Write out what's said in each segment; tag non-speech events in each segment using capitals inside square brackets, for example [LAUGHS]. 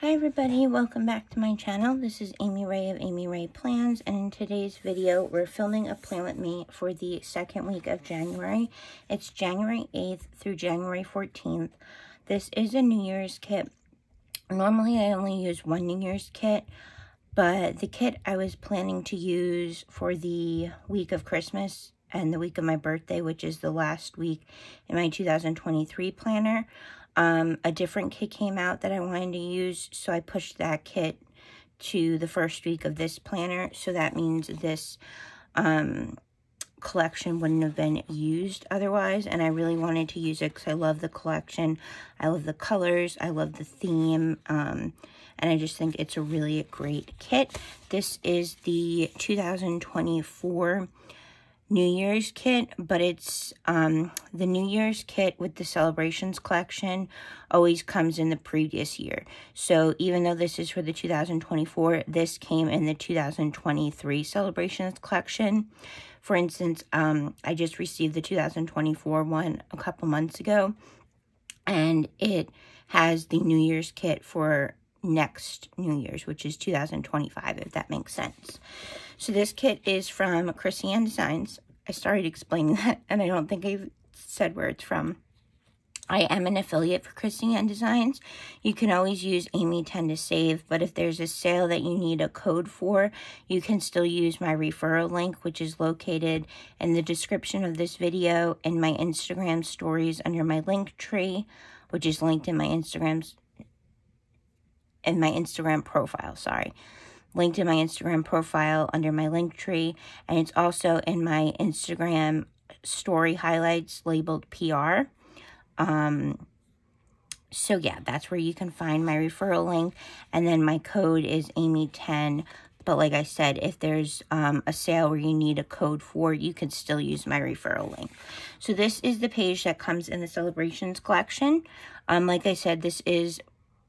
Hi everybody, welcome back to my channel. This is Amy Rae of Amy Rae Plans and in today's video we're filming a plan with me for the second week of January. It's January 8th through January 14th. This is a New Year's kit. Normally I only use one New Year's kit, but the kit I was planning to use for the week of Christmas and the week of my birthday, which is the last week in my 2023 planner, um, a different kit came out that I wanted to use, so I pushed that kit to the first week of this planner. So that means this um, collection wouldn't have been used otherwise. And I really wanted to use it because I love the collection. I love the colors. I love the theme. Um, and I just think it's a really great kit. This is the 2024 New Year's kit, but it's um, the New Year's kit with the Celebrations collection always comes in the previous year. So even though this is for the 2024, this came in the 2023 Celebrations collection. For instance, um, I just received the 2024 one a couple months ago, and it has the New Year's kit for next New Year's, which is 2025, if that makes sense. So this kit is from Krissy Designs. I started explaining [LAUGHS] that, and I don't think I said where it's from. I am an affiliate for Krissy Designs. You can always use Amy 10 to save, but if there's a sale that you need a code for, you can still use my referral link, which is located in the description of this video in my Instagram stories under my link tree, which is linked in my Instagram's in my Instagram profile, sorry. Linked in my Instagram profile under my link tree, and it's also in my Instagram story highlights labeled PR. Um, so yeah, that's where you can find my referral link, and then my code is Amy10. But like I said, if there's um, a sale where you need a code for, you can still use my referral link. So this is the page that comes in the Celebrations collection. Um, like I said, this is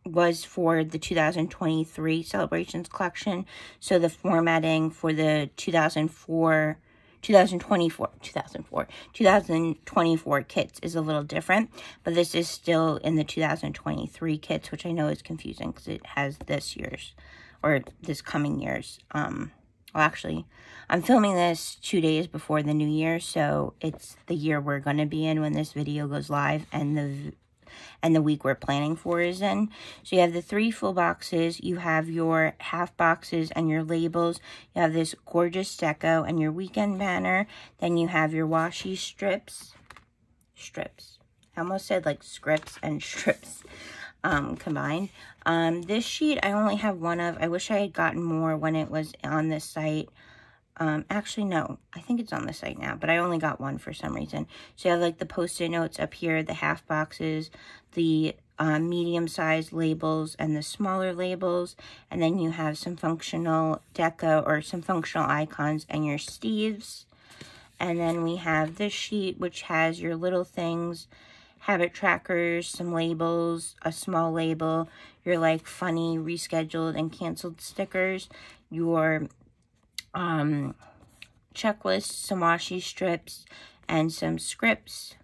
was for the 2023 celebrations collection. So the formatting for the 2004, 2024, 2004, 2024 kits is a little different, but this is still in the 2023 kits, which I know is confusing because it has this year's or this coming year's. Um, well, actually, I'm filming this two days before the new year, so it's the year we're going to be in when this video goes live, and the and the week we're planning for is in. So you have the three full boxes, you have your half boxes and your labels, you have this gorgeous deco and your weekend banner, then you have your washi strips, strips, I almost said like scripts and [LAUGHS] strips um, combined. Um, this sheet I only have one of, I wish I had gotten more when it was on this site. Um, actually, no, I think it's on the site now, but I only got one for some reason. So you have like the post-it notes up here, the half boxes, the uh, medium-sized labels and the smaller labels, and then you have some functional deco or some functional icons and your Steves. And then we have this sheet, which has your little things, habit trackers, some labels, a small label, your like funny rescheduled and canceled stickers, your um, checklist, some washi strips, and some scripts.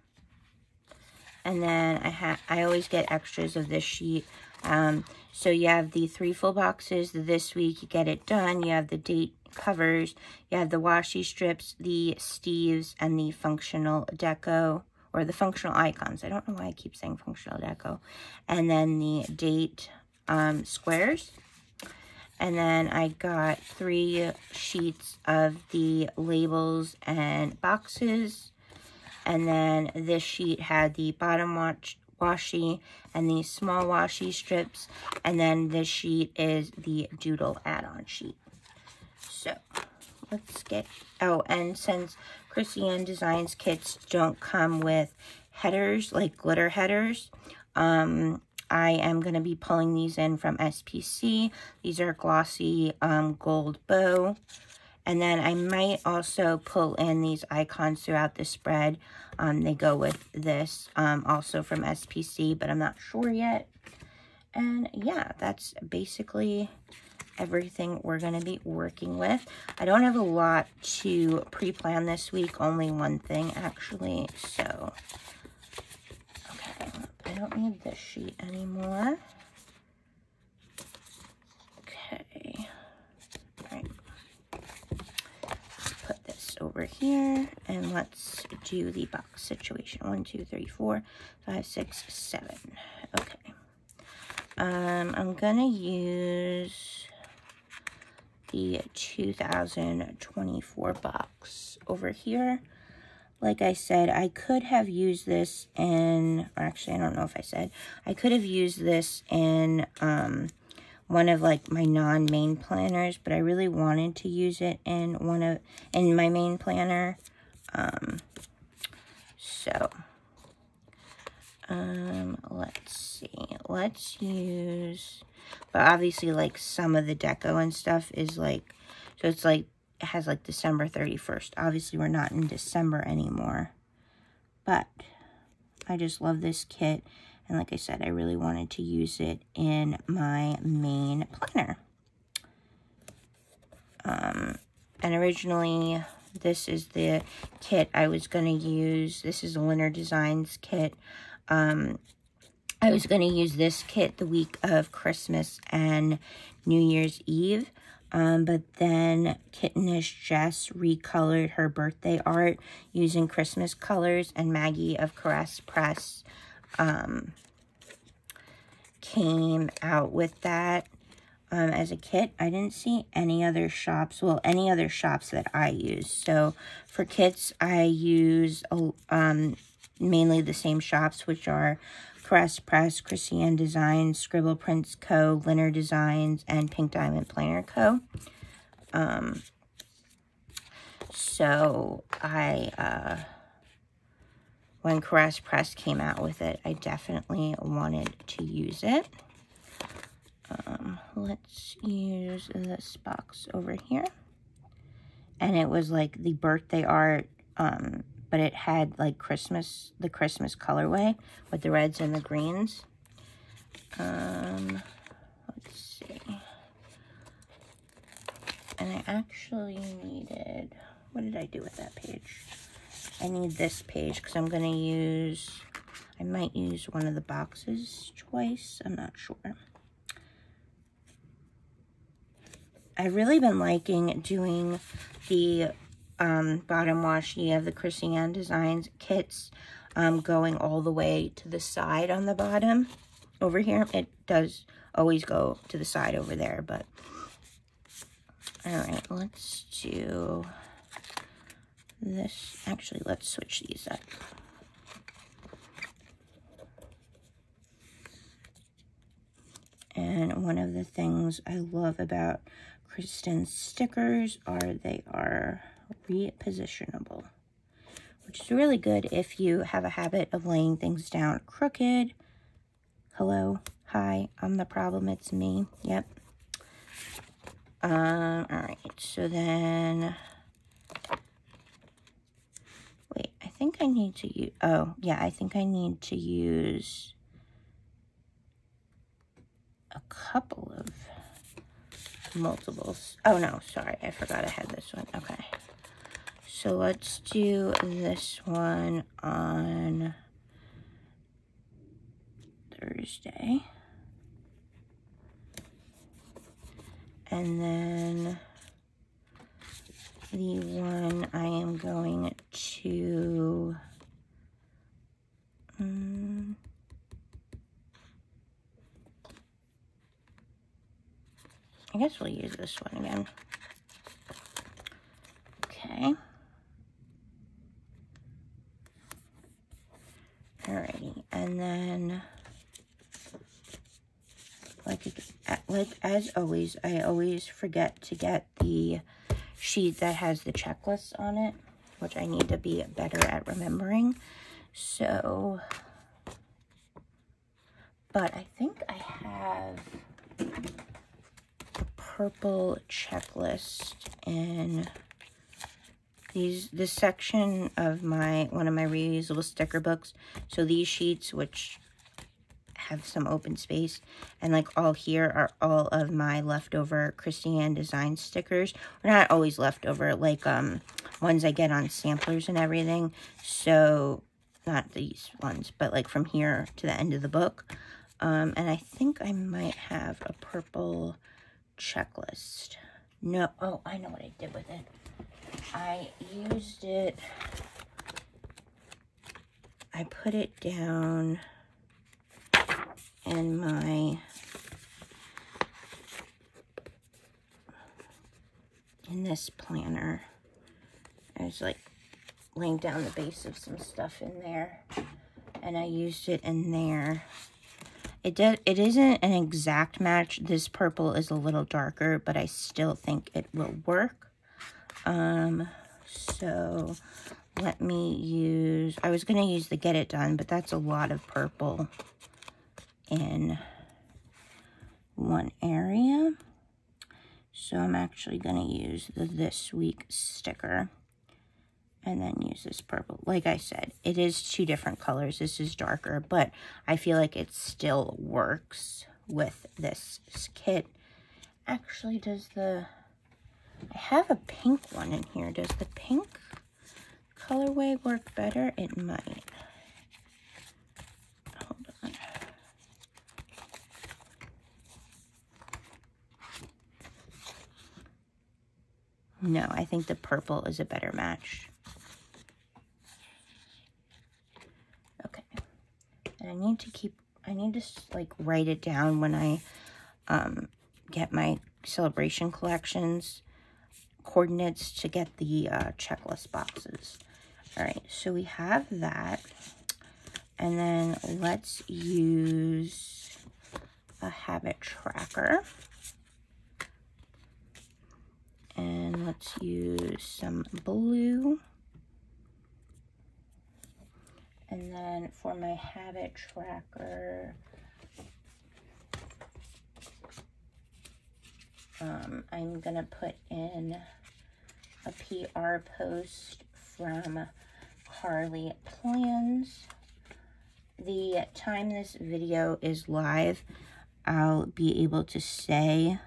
And then I have I always get extras of this sheet. Um, so you have the three full boxes. This week you get it done. You have the date covers. You have the washi strips, the Steves, and the functional deco or the functional icons. I don't know why I keep saying functional deco. And then the date um, squares. And then I got three sheets of the labels and boxes. And then this sheet had the bottom watch washi and these small washi strips. And then this sheet is the doodle add-on sheet. So let's get, oh, and since Krissy Anne Designs kits don't come with headers, like glitter headers, um, I am going to be pulling these in from SPC. These are glossy um, gold bow. And then I might also pull in these icons throughout the spread. Um, they go with this um, also from SPC, but I'm not sure yet. And yeah, that's basically everything we're going to be working with. I don't have a lot to pre-plan this week, only one thing actually. So don't need this sheet anymore. Okay. All right. Let's put this over here and let's do the box situation. One, two, three, four, five, six, seven. Okay. Um, I'm gonna use the 2024 box over here like I said, I could have used this in, actually, I don't know if I said, I could have used this in um, one of like my non-main planners, but I really wanted to use it in one of, in my main planner. Um, so, um, let's see, let's use, but obviously like some of the deco and stuff is like, so it's like it has like December 31st. Obviously, we're not in December anymore. But I just love this kit. And like I said, I really wanted to use it in my main planner. Um, and originally, this is the kit I was going to use. This is a Winter Designs kit. Um, I was going to use this kit the week of Christmas and New Year's Eve. Um, but then Kittenish Jess recolored her birthday art using Christmas colors, and Maggie of Caress Press um, came out with that um, as a kit. I didn't see any other shops, well, any other shops that I use. So for kits, I use um, mainly the same shops, which are Caress Press, Krissy Anne Designs, Scribble Prints Co., Lynner Designs, and Pink Diamond Planner Co. Um, so I, uh, when Caress Press came out with it, I definitely wanted to use it. Um, let's use this box over here. And it was like the birthday art um, but it had like Christmas, the Christmas colorway with the reds and the greens. Um, let's see. And I actually needed, what did I do with that page? I need this page because I'm going to use, I might use one of the boxes twice. I'm not sure. I've really been liking doing the um, bottom wash, you have the Krissy Anne Designs kits um, going all the way to the side on the bottom over here. It does always go to the side over there, but all right, let's do this. Actually, let's switch these up. And one of the things I love about Kristen's stickers are they are repositionable, which is really good if you have a habit of laying things down crooked. Hello, hi, I'm the problem, it's me. Yep. Um, all right, so then, wait, I think I need to use, oh, yeah, I think I need to use a couple of multiples. Oh, no, sorry, I forgot I had this one. Okay. So let's do this one on Thursday. And then the one I am going to... Um, I guess we'll use this one again. Okay. Alrighty, and then, like, like as always, I always forget to get the sheet that has the checklist on it, which I need to be better at remembering. So, but I think I have a purple checklist in these this section of my one of my reusable sticker books so these sheets which have some open space and like all here are all of my leftover Krissy Anne design stickers. Or not always leftover like um ones I get on samplers and everything. So not these ones but like from here to the end of the book. Um and I think I might have a purple checklist. No oh I know what I did with it. I used it, I put it down in my in this planner. I was like laying down the base of some stuff in there and I used it in there. It did. It isn't an exact match. This purple is a little darker, but I still think it will work. Um, so let me use, I was to use the Get It Done, but that's a lot of purple in one area. So I'm actually going to use the This Week sticker and then use this purple. Like I said, it is two different colors. This is darker, but I feel like it still works with this kit. Actually, does the... I have a pink one in here. Does the pink colorway work better? It might. No, I think the purple is a better match. Okay. And I need to keep, I need to like write it down when I um, get my celebration collections coordinates to get the uh, checklist boxes. All right, so we have that. And then let's use a habit tracker. And let's use some blue. And then for my habit tracker, um, I'm going to put in a PR post from Carlea Plans. The time this video is live, I'll be able to say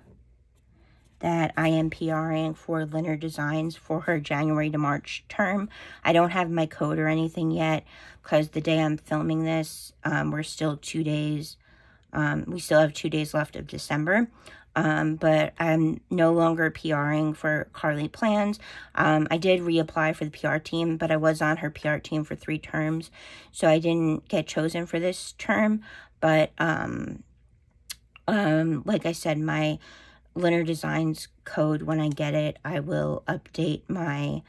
that I am PRing for Lynner Designs for her January to March term. I don't have my code or anything yet because the day I'm filming this, um, we're still two days, um, we still have two days left of December. Um, but I'm no longer PRing for Carlea Plans. Um, I did reapply for the PR team, but I was on her PR team for three terms, so I didn't get chosen for this term. But um, um, like I said, my Lynner Designs code, when I get it, I will update my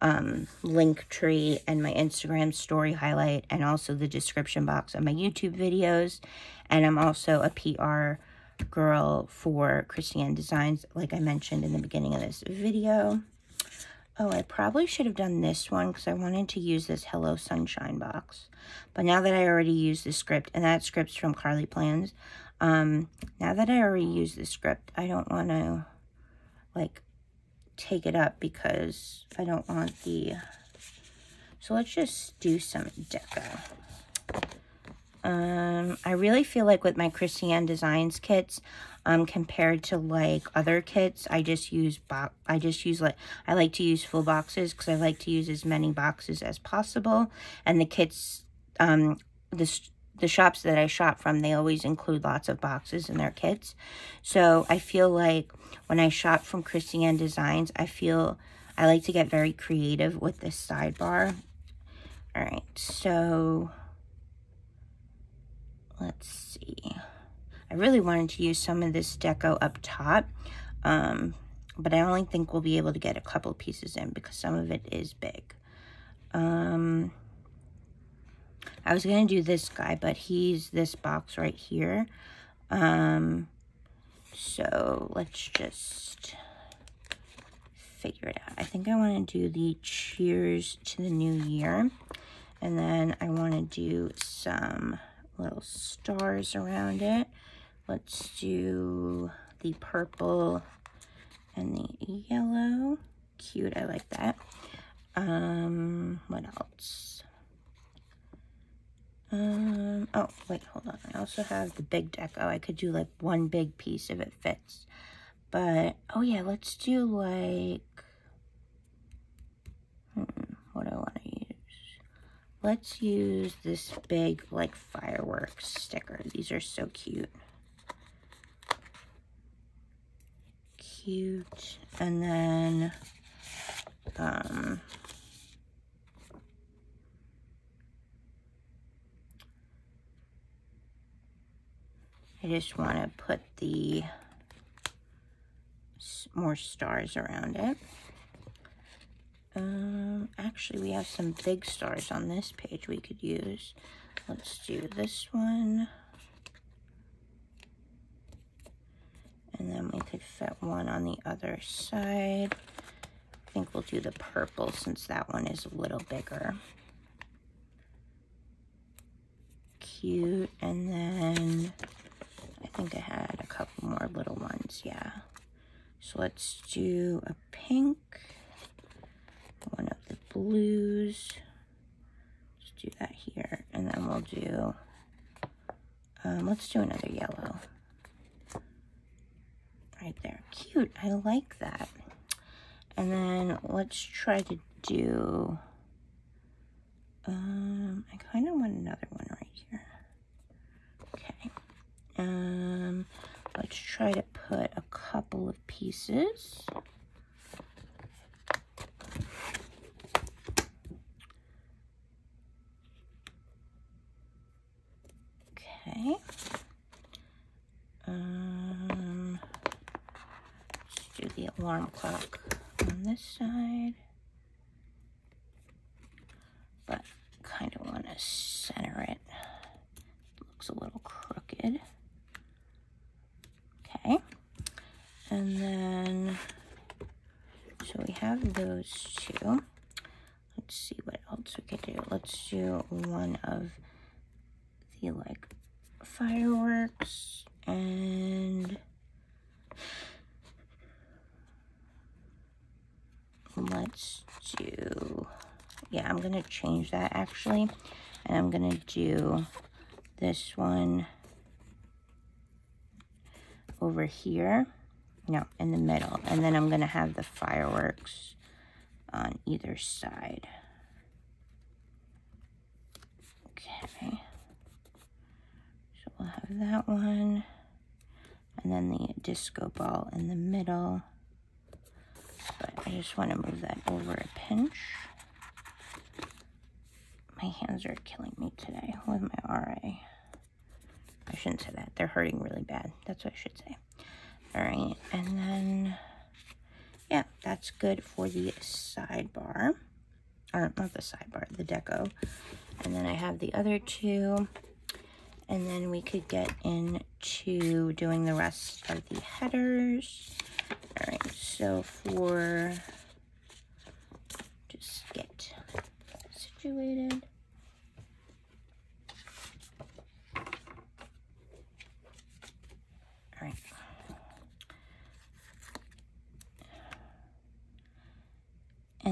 um, link tree and my Instagram story highlight and also the description box of my YouTube videos. And I'm also a PR girl for Krissy Anne Designs, like I mentioned in the beginning of this video. Oh, I probably should have done this one because I wanted to use this Hello Sunshine box. But now that I already used the script, and that script's from Carlea Plans, um, now that I already used the script, I don't want to, like, take it up because I don't want the... So let's just do some deco. Um, I really feel like with my Krissy Anne Designs kits, um, compared to like other kits, I just use box. I just use like I like to use full boxes because I like to use as many boxes as possible. And the kits, um, the the shops that I shop from, they always include lots of boxes in their kits. So I feel like when I shop from Krissy Anne Designs, I feel I like to get very creative with this sidebar. All right, so let's see. I really wanted to use some of this deco up top, um, but I only think we'll be able to get a couple pieces in because some of it is big. Um, I was going to do this guy, but he's this box right here. Um, so let's just figure it out. I think I want to do the cheers to the new year. And then I want to do some little stars around it. Let's do the purple and the yellow. Cute, I like that. Um, what else? Um, oh, wait, hold on. I also have the big deco. I could do like one big piece if it fits. But, oh yeah, let's do like, hmm, what do I want to use? Let's use this big, like, fireworks sticker. These are so cute. Cute. And then um, I just want to put the more stars around it. Um, actually, we have some big stars on this page we could use. Let's do this one. And then we could fit one on the other side. I think we'll do the purple since that one is a little bigger. Cute. And then I think I had a couple more little ones. Yeah. So let's do a pink one of the blues. Let's do that here. And then we'll do, um, let's do another yellow. Right there. Cute. I like that. And then let's try to do, um, I kind of want another one right here. Okay. Um, let's try to put a couple of pieces. Okay. Um, let's do the alarm clock on this side. But kind of want to center it. Looks a little crooked. Okay. And then, so we have those two. Let's see what else we could do. Let's do one of the like fireworks and let's do yeah I'm gonna change that actually and I'm gonna do this one over here no in the middle and then I'm gonna have the fireworks on either side okay So we'll have that one. And then the disco ball in the middle. But I just want to move that over a pinch. My hands are killing me today with my RA. I shouldn't say that. They're hurting really bad. That's what I should say. All right. And then, yeah, that's good for the sidebar. Or not the sidebar, the deco. And then I have the other two and then we could get into doing the rest of the headers. All right, so for, just get situated. All right.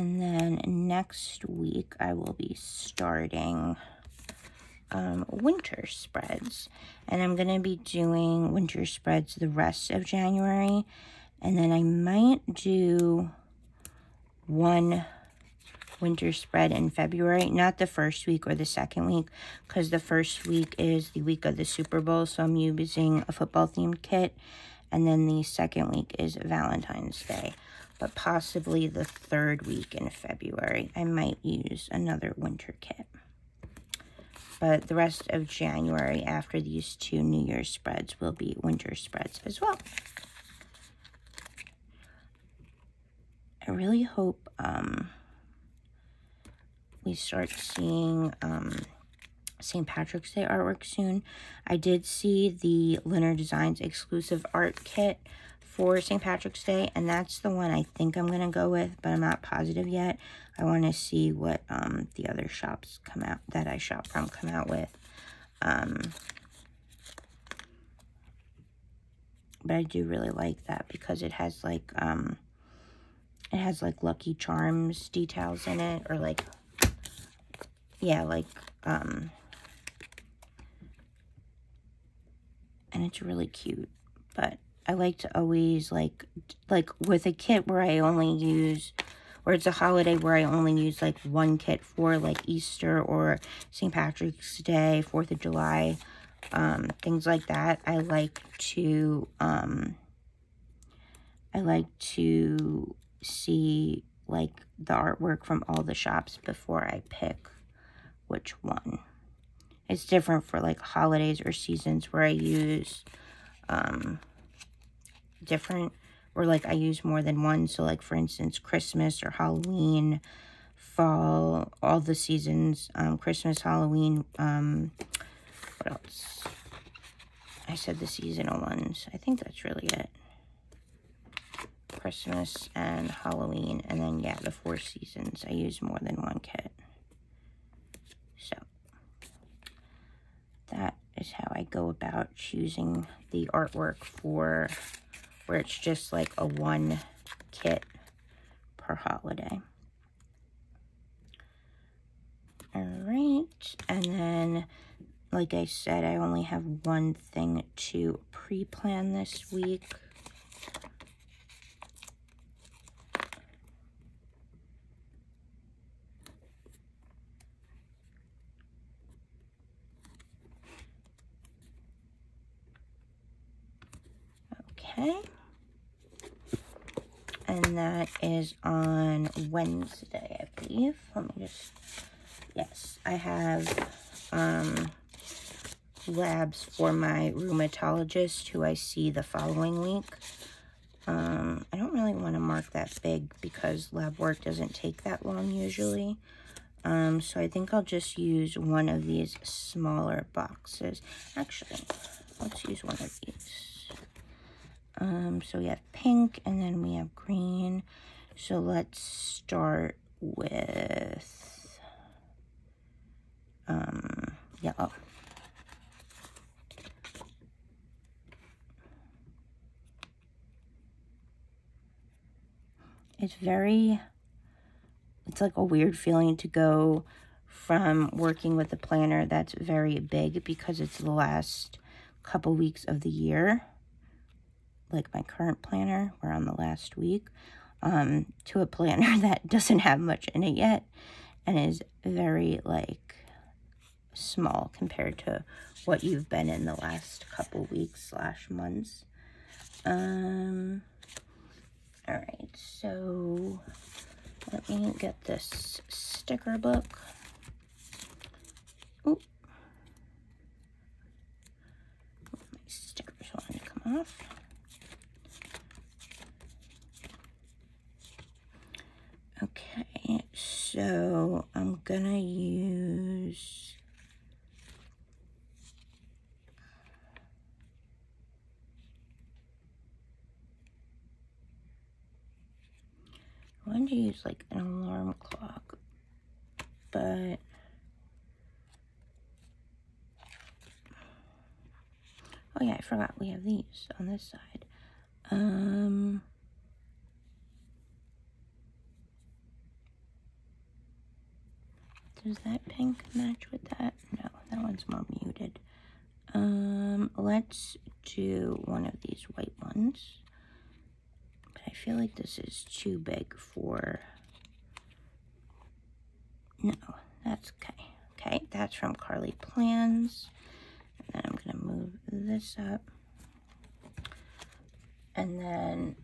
And then next week I will be starting um, winter spreads. And I'm going to be doing winter spreads the rest of January. And then I might do one winter spread in February. Not the first week or the second week. Because the first week is the week of the Super Bowl. So I'm using a football themed kit. And then the second week is Valentine's Day. But possibly the third week in February, I might use another winter kit but the rest of January after these two New Year's spreads will be winter spreads as well. I really hope um, we start seeing um, St. Patrick's Day artwork soon. I did see the Lynner Designs exclusive art kit for St. Patrick's Day, and that's the one I think I'm going to go with, but I'm not positive yet. I want to see what um, the other shops come out, that I shop from, come out with. Um, but I do really like that because it has like, um, it has like Lucky Charms details in it, or like, yeah, like, um, and it's really cute, but I like to always like like with a kit where I only use or it's a holiday where I only use like one kit for like Easter or St. Patrick's Day, 4th of July, um, things like that. I like to um I like to see like the artwork from all the shops before I pick which one. It's different for like holidays or seasons where I use um, different, or like I use more than one. So like for instance, Christmas or Halloween, fall, all the seasons, um, Christmas, Halloween, um, what else? I said the seasonal ones. I think that's really it. Christmas and Halloween. And then, yeah, the four seasons. I use more than one kit. So, that is how I go about choosing the artwork for where it's just like a one kit per holiday. All right, and then, like I said, I only have one thing to pre-plan this week. Okay. And that is on Wednesday, I believe. Let me just, yes, I have um, labs for my rheumatologist who I see the following week. Um, I don't really want to mark that big because lab work doesn't take that long usually. Um, so I think I'll just use one of these smaller boxes. Actually, let's use one of these. Um, so we have pink and then we have green. So let's start with um, yellow. It's very, it's like a weird feeling to go from working with a planner that's very big because it's the last couple weeks of the year like my current planner, we're on the last week, um, to a planner [LAUGHS] that doesn't have much in it yet and is very like small compared to what you've been in the last couple weeks slash months. Um, all right, so let me get this sticker book. Oop. My stickers want to come off. Okay, so I'm gonna use I wanted to use like an alarm clock, but oh yeah, I forgot we have these on this side. Um, Does that pink match with that? No, that one's more muted. Um, let's do one of these white ones. But I feel like this is too big for... No, that's okay. Okay, that's from Carlea Plans. And then I'm going to move this up. And then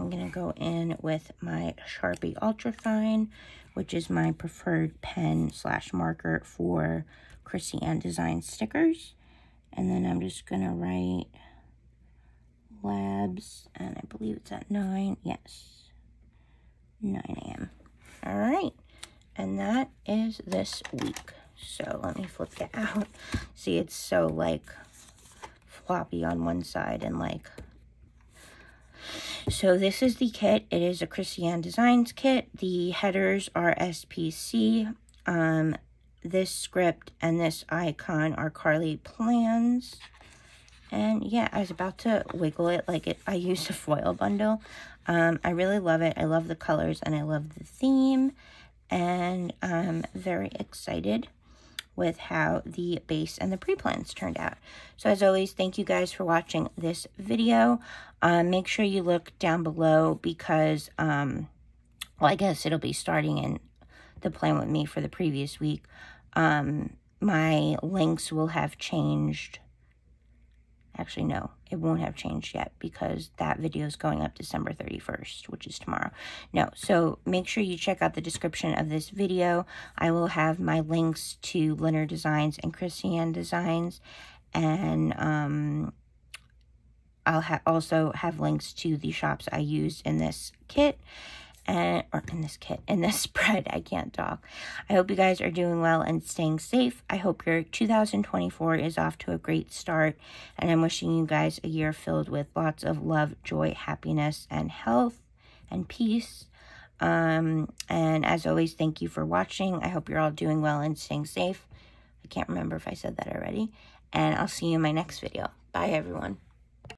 I'm going to go in with my Sharpie Ultrafine, which is my preferred pen slash marker for Krissy Anne Design stickers. And then I'm just going to write labs, and I believe it's at 9, yes, 9 a.m. All right, and that is this week. So let me flip it out. See, it's so like floppy on one side and like so this is the kit. It is a Krissy Anne Designs kit. The headers are SPC. Um, this script and this icon are Carlea Plans. And yeah, I was about to wiggle it like it. I used a foil bundle. Um, I really love it. I love the colors and I love the theme. And I'm very excited with how the base and the pre-plans turned out. So as always, thank you guys for watching this video. Um, make sure you look down below because, um, well, I guess it'll be starting in the plan with me for the previous week. Um, my links will have changed Actually, no, it won't have changed yet because that video is going up December 31st, which is tomorrow. No, so make sure you check out the description of this video. I will have my links to Lynner Designs and Krissy Anne Designs, and um, I'll ha also have links to the shops I used in this kit and or in this kit in this [LAUGHS] spread i can't talk. I hope you guys are doing well and staying safe. I hope your 2024 is off to a great start and i'm wishing you guys a year filled with lots of love joy happiness and health and peace. Um and as always thank you for watching. I hope you're all doing well and staying safe. I can't remember if i said that already. And i'll see you in my next video. Bye everyone